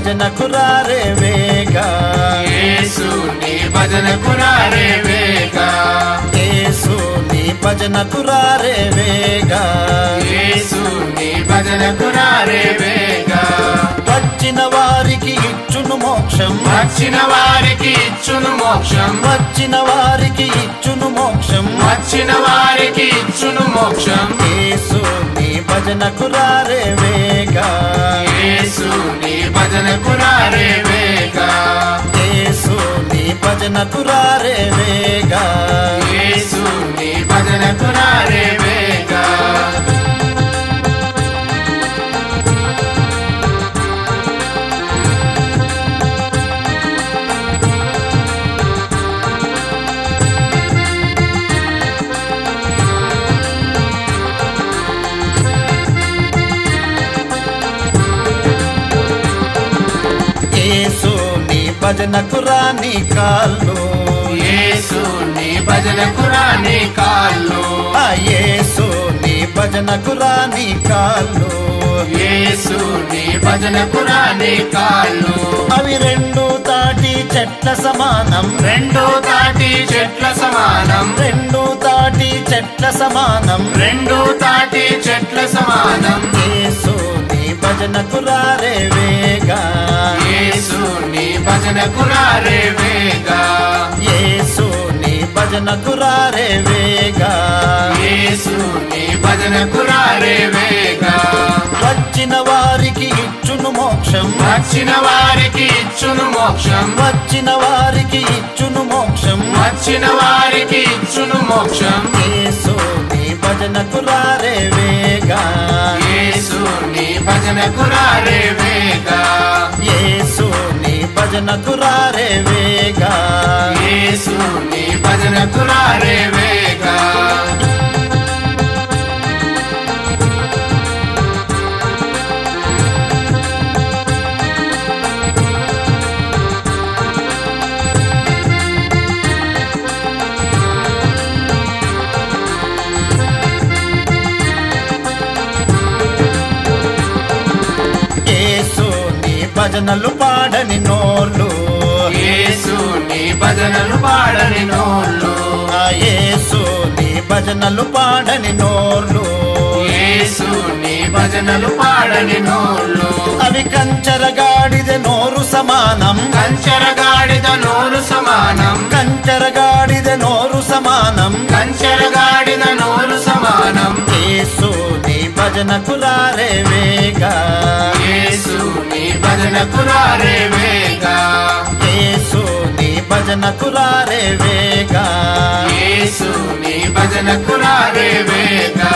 భజనకు రారే వేగా యేసు నీ భజనకు రారే వేగా యేసు నీ భజనకు రారే వేగా యేసు నీ భజనకు రారే వేగా వచ్చిన వారికి ఇచ్చును మోక్షం. వచ్చిన వారికి ఇచ్చును మోక్షం. వచ్చిన వారికి ఇచ్చును మోక్షం. వచ్చిన వారికి ఇచ్చును మోక్షం. యేసు నీ భజనకు రారే వేగా రారే వేగా. యేసు నీ భజనకు వేగా. యేసు భజనకు రాని కాళ్ళు. యేసు నీ భజనకు రాని కాళ్ళు. ఆ యేసు నీ భజనకు రాని కాళ్ళు. యేసు నీ భజనకు రాని కాళ్ళు. అవి రెండు తాటి చెట్ల సమానం. రెండు తాటి చెట్ల సమానం. రెండు తాటి చెట్ల సమానం. రెండు తాటి చెట్ల సమానం. యేసు నీ భజనకు రారే వేగా యేసు నీ భజనకు రారే వేగా. యేసు నీ భజనకు రారే వేగా. యేసు నీ భజనకు రారే వేగా. వచ్చిన వారికి ఇచ్చును మోక్షం. వచ్చిన వారికి ఇచ్చును మోక్షం. వచ్చిన వారికి ఇచ్చును మోక్షం. వచ్చిన వారికి ఇచ్చును మోక్షం. యేసు నీ భజనకు రారే వేగా. భజనకు రారే వేగా. యేసు నీ భజనకు రారే భజనలు పాడని నోళ్ళు. యేసు నీ భజనలు పాడని నోళ్ళు. ఆ యేసు నీ భజనలు పాడని నోళ్ళు. యేసు నీ భజనలు పాడని నోళ్ళు. అవి కంచరగాడిద నోరు సమానం. కంచరగాడిద నోరు సమానం. కంచరగాడిద నోరు సమానం. కంచరగాడిద నోరు సమానం. యేసు నీ భజనకు రారే వేగా. భజనకు రారే వేగా. యేసు నీ భజనకు రారే వేగా. యేసు నీ భజనకు రారే వేగా.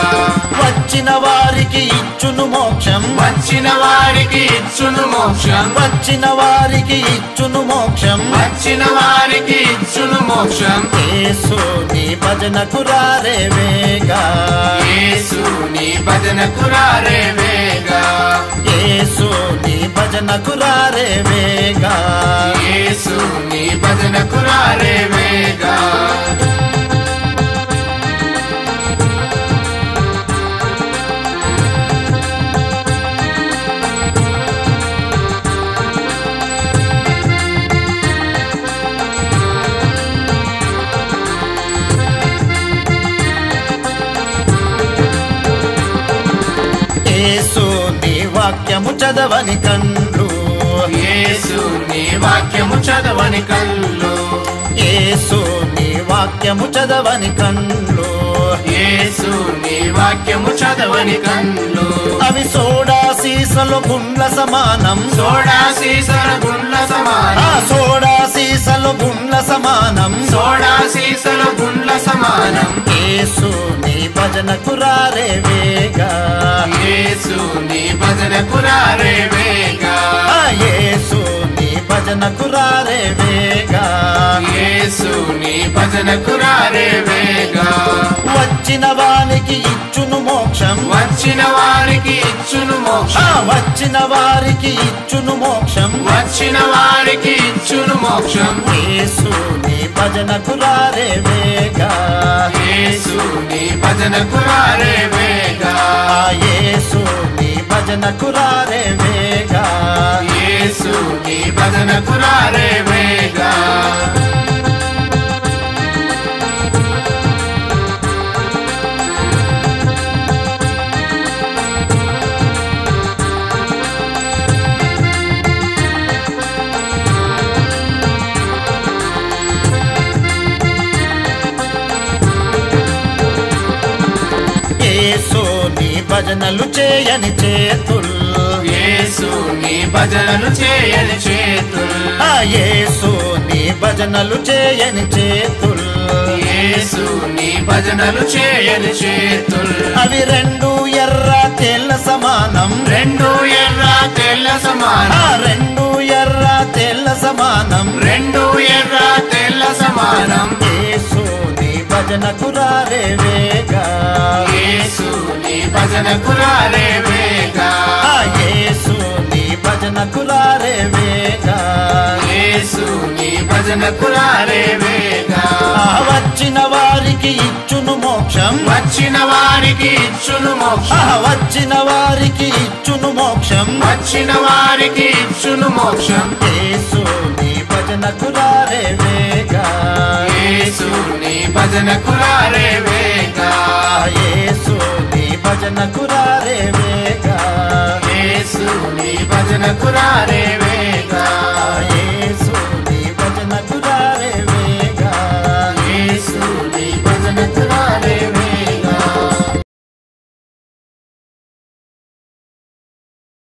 వచ్చిన వారికి ఇచ్చును మోక్షం. వచ్చిన వారికి ఇచ్చును మోక్షం. వచ్చిన వారికి ఇచ్చును మోక్షం. వచ్చిన వారికి ఇచ్చును మోక్షం. యేసు నీ భజనకు రారే వేగా. యేసు నీ భజనకు రారే వేగా. యేసు నీ వాక్యము చదవని కండ్లు యేసు నీ వాక్యము చదవని కళ్ళు. యేసు నీ వాక్యము చదవని కండ్లు యేసు నీ వాక్యము చదవని కళ్ళు. అవి సోడా సీసలు గుండ్ల సమానం. సోడా సీసల గుండ్ల సమానం. సోడా సీసలు గుండ్ల సమానం. సోడా సీసల గుండ్ల సమానం. యేసు నీ భజనకు రారే వేగా. యేసు నీ భజనకు రారే వేగా. యేసు నీ భజనకు రారే వేగా. యేసు నీ భజనకు రారే వేగా. వచ్చిన వానికి ఇచ్చును మోక్షం. వచ్చిన వారికి ఇచ్చును మోక్షం. వచ్చిన వారికి ఇచ్చును మోక్షం. వచ్చిన వారికి ఇచ్చును మోక్షం. యేసు నీ భజనకు రారే వేగా. యేసు నీ భజనకు రారే వేగా. ఆ యేసు నీ భజనకు రారే వేగా. యేసు భజనకు రారే యేసు నీ భజనలు చేయని చేతుల్. యేసు నీ భజనలు చేయని చేతులు. ఆ యేసు నీ భజనలు చేయని చేతుల్. యేసు నీ భజనలు చేయని చేతులు. అవి రెండు ఎర్ర తెల్ల సమానం. రెండు ఎర్ర తెల్ల ఆ సమానం రెండు ఎర్ర తెల్ల సమానం. రెండు ఎర్ర తెల్ల సమానం. నీ భజనకు రారే వేగా. యేసు నీ భజనకు రారే వేగా. యేసు నీ భజనకు రారే వేగా. యేసు నీ భజనకు రారే వేగా. వచ్చిన వారికి ఇచ్చును మోక్షం. వచ్చిన వారికి ఇచ్చును మోక్షం. వచ్చిన వారికి ఇచ్చును మోక్షం. వచ్చిన వారికి ఇచ్చును మోక్షం. యేసు నీ భజనకు రారే వేగా. భజనకు రారే వేగా. ఆ యేసు నీ భజనకు రారే వేగా. యేసు నీ భజనకు రారే